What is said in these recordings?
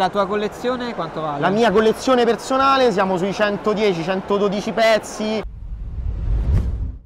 La tua collezione quanto vale? La mia collezione personale siamo sui 110-112 pezzi.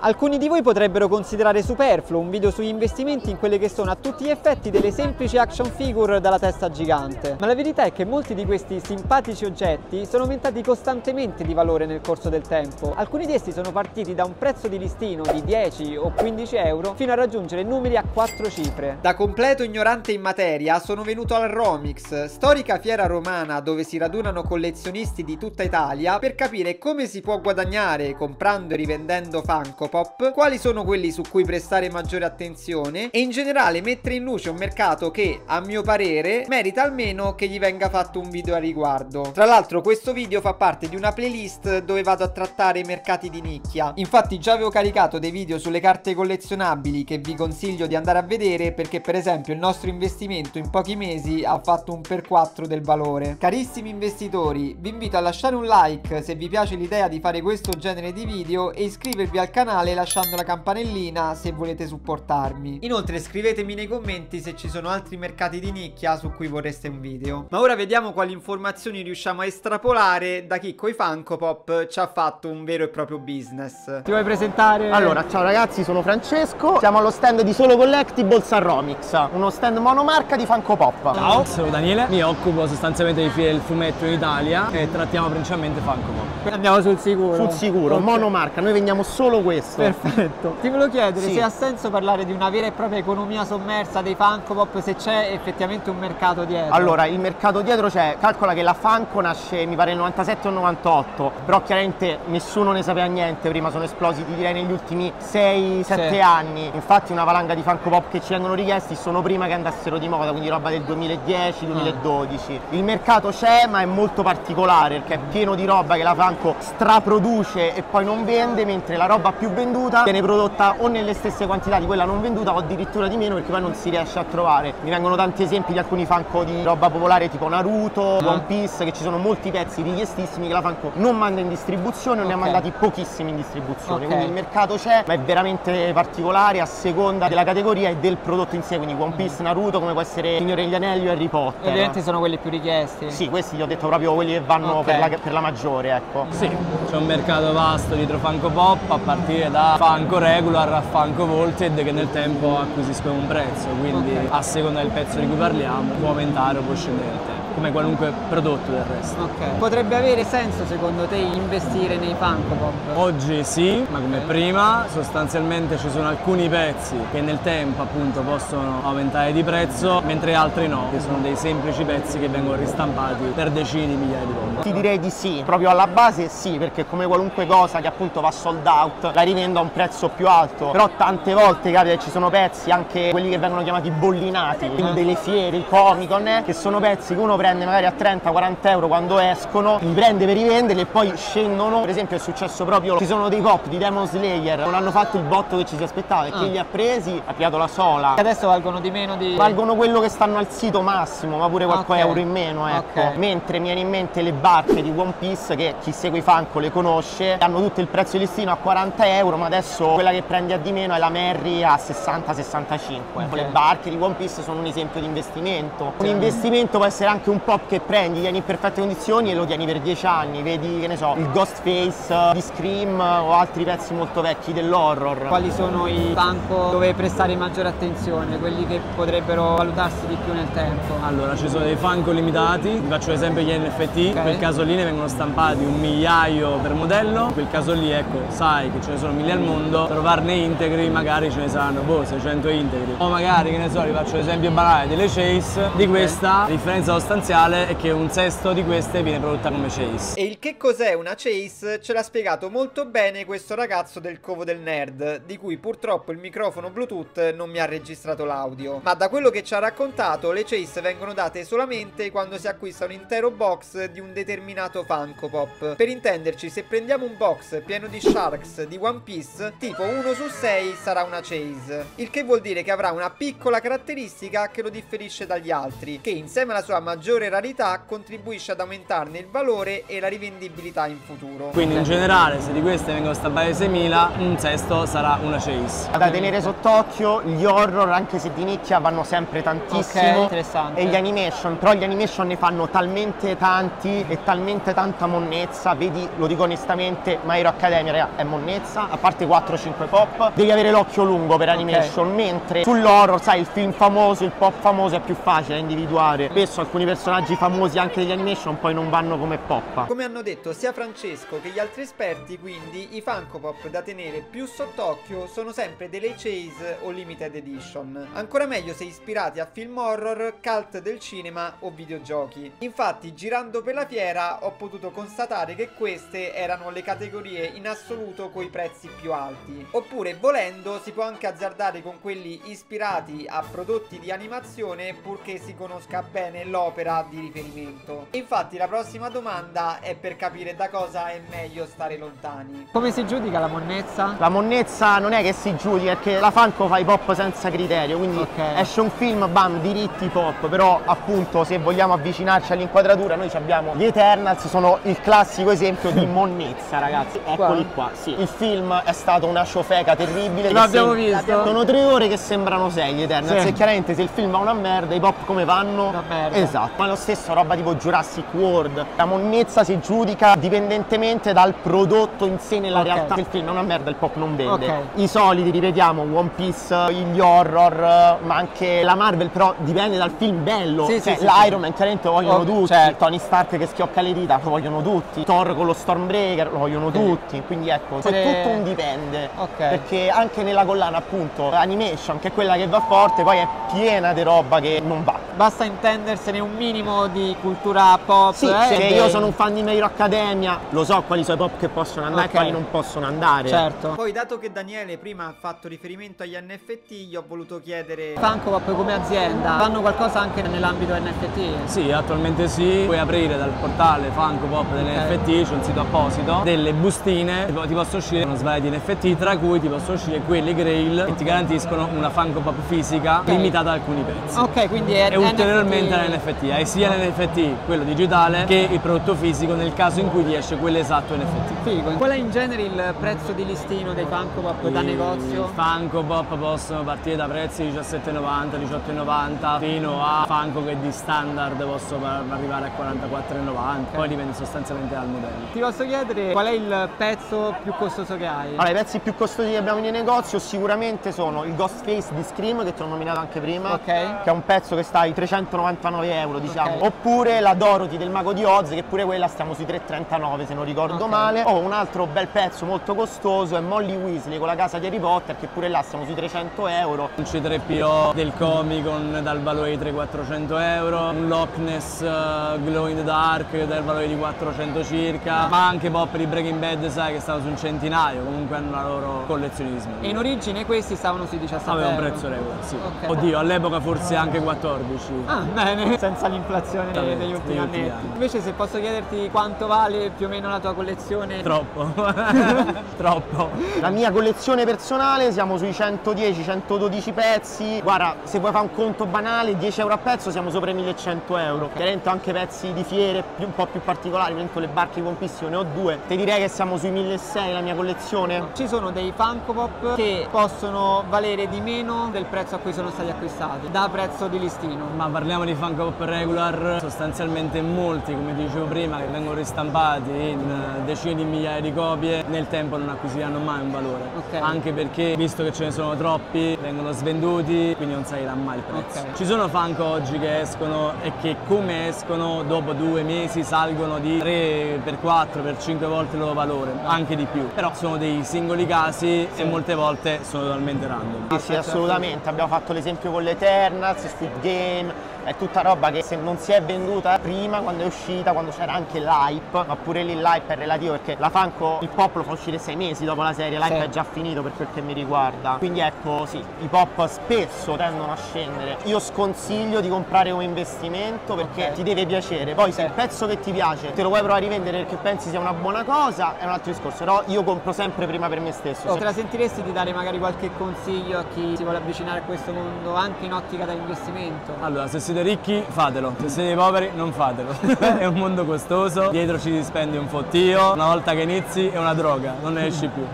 Alcuni di voi potrebbero considerare superfluo un video sugli investimenti in quelle che sono a tutti gli effetti delle semplici action figure dalla testa gigante, ma la verità è che molti di questi simpatici oggetti sono aumentati costantemente di valore nel corso del tempo. Alcuni di essi sono partiti da un prezzo di listino di 10 o 15 euro fino a raggiungere numeri a 4 cifre. Da completo ignorante in materia sono venuto al Romix, storica fiera romana dove si radunano collezionisti di tutta Italia per capire come si può guadagnare comprando e rivendendo Funko Pop, quali sono quelli su cui prestare maggiore attenzione e in generale mettere in luce un mercato che, a mio parere, merita almeno che gli venga fatto un video a riguardo. Tra l'altro questo video fa parte di una playlist dove vado a trattare i mercati di nicchia. Infatti già avevo caricato dei video sulle carte collezionabili che vi consiglio di andare a vedere perché per esempio il nostro investimento in pochi mesi ha fatto un per 4 del valore. Carissimi investitori, vi invito a lasciare un like se vi piace l'idea di fare questo genere di video e iscrivervi al canale canale lasciando la campanellina se volete supportarmi. Inoltre scrivetemi nei commenti se ci sono altri mercati di nicchia su cui vorreste un video. Ma ora vediamo quali informazioni riusciamo a estrapolare da chi coi Funko Pop ci ha fatto un vero e proprio business. Ti vuoi presentare? Allora, ciao ragazzi, sono Francesco. Siamo allo stand di Solo Collectibles a Romix, uno stand monomarca di Funko Pop. Ciao, sono Daniele, mi occupo sostanzialmente di file del fumetto in Italia e trattiamo principalmente Funko Pop. Andiamo sul sicuro. Sul sicuro, okay. monomarca, noi vendiamo solo questo questo. Perfetto. Ti volevo chiedere sì. se ha senso parlare di una vera e propria economia sommersa dei Funko Pop, se c'è effettivamente un mercato dietro. Allora, il mercato dietro c'è, calcola che la Funko nasce mi pare nel 97 o 98, però chiaramente nessuno ne sapeva niente prima, sono esplosi ti direi negli ultimi 6-7 sì. anni. Infatti una valanga di Funko Pop che ci vengono richiesti sono prima che andassero di moda, quindi roba del 2010-2012. Ah. Il mercato c'è, ma è molto particolare perché è pieno di roba che la Funko straproduce e poi non vende, mentre la roba più venduta viene prodotta o nelle stesse quantità di quella non venduta o addirittura di meno perché poi non si riesce a trovare. Mi vengono tanti esempi di alcuni Funko di roba popolare tipo Naruto, ah. One Piece, che ci sono molti pezzi richiestissimi che la Funko non manda in distribuzione o okay. ne ha mandati pochissimi in distribuzione. Okay. Quindi il mercato c'è, ma è veramente particolare a seconda della categoria e del prodotto in sé, quindi One Piece, Naruto, come può essere Signore degli Anelli o Harry Potter. E ovviamente sono quelli più richiesti. Sì, questi ti ho detto proprio quelli che vanno okay. per, la, per, la, maggiore, ecco. Sì, c'è un mercato vasto dietro Funko Pop a partire da Funko Regular a Funko Volted che nel tempo acquisiscono un prezzo, quindi okay. a seconda del pezzo di cui parliamo può aumentare o può scendere il tempo come qualunque prodotto del resto. Ok. Potrebbe avere senso secondo te investire nei Funko Pop? Oggi sì, ma come prima sostanzialmente ci sono alcuni pezzi che nel tempo appunto possono aumentare di prezzo, mentre altri no, che sono dei semplici pezzi che vengono ristampati per decine di migliaia di volte. Ti direi di sì, proprio alla base sì, perché come qualunque cosa che appunto va sold out, la rivendo a un prezzo più alto, però tante volte capita che ci sono pezzi, anche quelli che vengono chiamati bollinati, quindi delle fiere, i Comic Con, eh, che sono pezzi che uno prende prende magari a 30-40 euro quando escono, li prende per rivenderli e poi scendono. Per esempio è successo proprio, ci sono dei pop di Demon Slayer, non hanno fatto il botto che ci si aspettava e ah. chi li ha presi ha piato la sola. Adesso valgono di meno di... Valgono quello che stanno al sito massimo, ma pure qualche okay. euro in meno, ecco. Okay. Mentre mi viene in mente le barche di One Piece, che chi segue i Funko le conosce, hanno tutto il prezzo di listino a 40 euro, ma adesso quella che prendi a di meno è la Merry a 60-65. Okay. Le barche di One Piece sono un esempio di investimento. Un investimento può essere anche un un pop che prendi, tieni in perfette condizioni e lo tieni per 10 anni, vedi che ne so, il Ghostface di Scream o altri pezzi molto vecchi dell'horror. Quali sono i banco dove prestare maggiore attenzione, quelli che potrebbero valutarsi di più nel tempo? Allora, ci sono dei Funko limitati, vi faccio l'esempio gli NFT, okay. in quel caso lì ne vengono stampati un migliaio per modello, in quel caso lì ecco, sai che ce ne sono mille al mondo, trovarne integri magari ce ne saranno boh, 600 integri. O magari, che ne so, vi faccio l'esempio banale delle Chase, di questa, la differenza sostanziale sostanziale è che un sesto di queste viene prodotta come chase. E il che cos'è una chase ce l'ha spiegato molto bene questo ragazzo del Covo del Nerd, di cui purtroppo il microfono Bluetooth non mi ha registrato l'audio. Ma da quello che ci ha raccontato, le chase vengono date solamente quando si acquista un intero box di un determinato Funko Pop. Per intenderci, se prendiamo un box pieno di Sharks di One Piece, tipo 1 su 6 sarà una chase. Il che vuol dire che avrà una piccola caratteristica che lo differisce dagli altri, che insieme alla sua maggiore maggiore rarità contribuisce ad aumentarne il valore e la rivendibilità in futuro. Quindi in generale se di queste vengono stampate 6.000, un sesto sarà una chase. Da tenere sott'occhio gli horror, anche se di nicchia, vanno sempre tantissimo. Ok, interessante. E gli animation, però gli animation ne fanno talmente tanti e talmente tanta monnezza, vedi, lo dico onestamente, My Hero Academia è monnezza, a parte 4-5 pop, devi avere l'occhio lungo per animation, mentre sull'horror, sai, il film famoso, il pop famoso è più facile da individuare. Spesso alcuni personaggi famosi anche degli animation poi non vanno come pop. Come hanno detto sia Francesco che gli altri esperti, quindi i Funko Pop da tenere più sott'occhio sono sempre delle chase o limited edition. Ancora meglio se ispirati a film horror, cult del cinema o videogiochi. Infatti, girando per la fiera ho potuto constatare che queste erano le categorie in assoluto coi prezzi più alti. Oppure, volendo, si può anche azzardare con quelli ispirati a prodotti di animazione purché si conosca bene l'opera di riferimento. Infatti, la prossima domanda è per capire da cosa è meglio stare lontani. Come si giudica la monnezza? La monnezza non è che si giudica, perché la Funko fa i pop senza criterio, quindi Ok. esce un film, bam, diritti pop, però appunto se vogliamo avvicinarci all'inquadratura noi ci abbiamo gli Eternals, sono il classico esempio di monnezza ragazzi, eccoli qua, sì. Il film è stato una ciofeca terribile. Lo che abbiamo sem- visto. Sono tre ore che sembrano sei gli Eternals Sì. e chiaramente se il film va una merda, i pop come vanno? Una merda. Esatto, ma lo stesso roba tipo Jurassic World, la monnezza si giudica dipendentemente dal prodotto in sé nella Ok. realtà. Se il film è una merda il pop non vende. Ok. I soliti, ripetiamo, One Piece, gli horror, ma anche la Marvel, però dipende dal film bello. Sì, cioè, sì, l'Iron sì. Man chiaramente lo vogliono Oh, tutti, certo. Tony Stark che schiocca le dita lo vogliono tutti, Thor con lo Stormbreaker lo vogliono tutti, quindi ecco, Pure- tutto un dipende. Ok. Perché anche nella collana appunto animation, che è quella che va forte, poi è piena di roba che non va. Basta intendersene un minimo di cultura pop. Sì, eh, se io sono un fan di My Hero Academia, lo so quali sono i pop che possono andare Ok. e quali non possono andare. Certo. Poi, dato che Daniele prima ha fatto riferimento agli NFT, gli ho voluto chiedere: Funko Pop come azienda fanno qualcosa anche nell'ambito NFT? Sì, attualmente sì. Puoi aprire dal portale Funko Pop delle Ok. NFT, c'è un sito apposito, delle bustine, ti possono uscire uno svaio di NFT, tra cui ti possono uscire quelli Grail che ti garantiscono una Funko Pop fisica Ok. limitata ad alcuni pezzi. Ok, quindi è E ulteriormente NFT. l'NFT, hai sia l'NFT, quello digitale, che il prodotto fisico nel caso in cui ti esce quell'esatto NFT. Figo. Qual è in genere il prezzo di listino dei Funko Pop da I negozio? Funko Pop possono partire da prezzi 17,90, 18,90 fino a Funko che di standard possono arrivare a 44,90, poi dipende sostanzialmente dal modello. Ti posso chiedere qual è il pezzo più costoso che hai? Allora, i pezzi più costosi che abbiamo in negozio sicuramente sono il Ghostface di Scream, che ti ho nominato anche prima, Ok. che è un pezzo che sta ai 399 euro, diciamo. Ok. Oppure la Dorothy del Mago di Oz, che pure quella stiamo sui 339 se non ricordo Ok. male. O un altro bel pezzo molto costoso è Molly Weasley con la casa di Harry Potter, che pure là stiamo sui 300 euro. Un C3PO del Comic Con dal valore di 300-400 euro, un Loch Ness eh, Glow in the Dark dal valore di 400 circa, ma anche pop di Breaking Bad sai che stanno su un centinaio, comunque hanno la loro collezionismo. E in origine questi stavano sui 17 Aveva un euro. prezzo regolare, sì. Ok. Oddio, all'epoca forse anche 14. Ah, bene, senza l'inflazione degli, degli ultimi annetti. anni. Invece se posso chiederti quanto vale più o meno la tua collezione? Troppo. Troppo. La mia collezione personale siamo sui 110-112 pezzi. Guarda, se vuoi fare un conto banale, 10 euro a pezzo siamo sopra i 1100 euro. Chiaramente ho anche pezzi di fiere più- un po' più particolari, per esempio le barche con pistone ho due. Ti direi che siamo sui 1600 la mia collezione. Ci sono dei Funko Pop che possono valere di meno del prezzo a cui sono stati acquistati, da prezzo di listino. Ma parliamo di Funko Pop regular, sostanzialmente molti, come dicevo prima, che vengono ristampati in eh, decine di migliaia di copie, nel tempo non acquisiranno mai un valore. Ok. Anche perché, visto che ce ne sono troppi, vengono svenduti, quindi non salirà mai il prezzo. Ok. Ci sono Funko oggi che escono e che come escono, dopo due mesi salgono di 3 per 4 per 5 volte il loro valore, anche di più. Però sono dei singoli casi e molte volte sono totalmente random. Sì, sì, assolutamente. Abbiamo fatto l'esempio con l'Eternals, Squid Game, è tutta roba che se non si è venduta prima, quando è uscita, quando c'era anche l'hype, ma pure lì l'hype è relativo perché la Funko, il pop lo fa uscire sei mesi dopo la serie, l'hype Sì. è già finito per quel che mi riguarda. Quindi ecco, sì, i pop spesso tendono a scendere. Io sconsiglio di comprare come investimento perché Ok. ti deve piacere. Poi se il pezzo che ti piace te lo vuoi provare a rivendere perché pensi sia una buona cosa, è un altro discorso. Però io compro sempre prima per me stesso. O te la sentiresti di dare magari qualche consiglio a chi si vuole avvicinare a questo mondo anche in ottica da investimento? Allora, se siete ricchi, fatelo. Fatelo. Se siete poveri non fatelo. è un mondo costoso, dietro ci spendi un fottio, una volta che inizi è una droga, non ne esci più.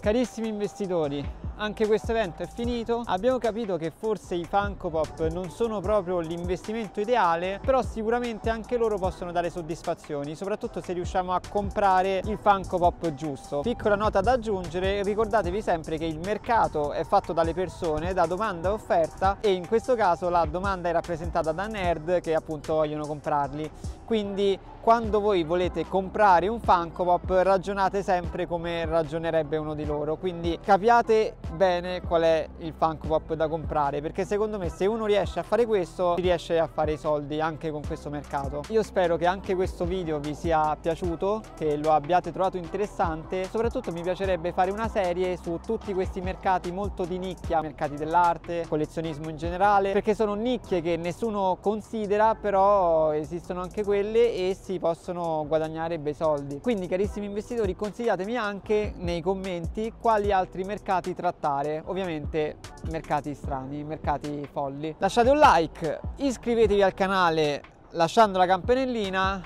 Carissimi investitori, anche questo evento è finito, abbiamo capito che forse i Funko Pop non sono proprio l'investimento ideale, però sicuramente anche loro possono dare soddisfazioni, soprattutto se riusciamo a comprare il Funko Pop giusto. Piccola nota da aggiungere, ricordatevi sempre che il mercato è fatto dalle persone, da domanda e offerta e in questo caso la domanda è rappresentata da nerd che appunto vogliono comprarli. Quindi quando voi volete comprare un Funko Pop ragionate sempre come ragionerebbe uno di loro, quindi capiate bene qual è il Funko Pop da comprare perché secondo me se uno riesce a fare questo riesce a fare i soldi anche con questo mercato. Io spero che anche questo video vi sia piaciuto, che lo abbiate trovato interessante, soprattutto mi piacerebbe fare una serie su tutti questi mercati molto di nicchia, mercati dell'arte, collezionismo in generale, perché sono nicchie che nessuno considera però esistono anche quelle e si possono guadagnare bei soldi. Quindi carissimi investitori consigliatemi anche nei commenti quali altri mercati trattare, ovviamente mercati strani, mercati folli. Lasciate un like, iscrivetevi al canale lasciando la campanellina,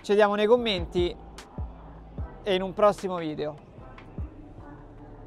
ci vediamo nei commenti e in un prossimo video.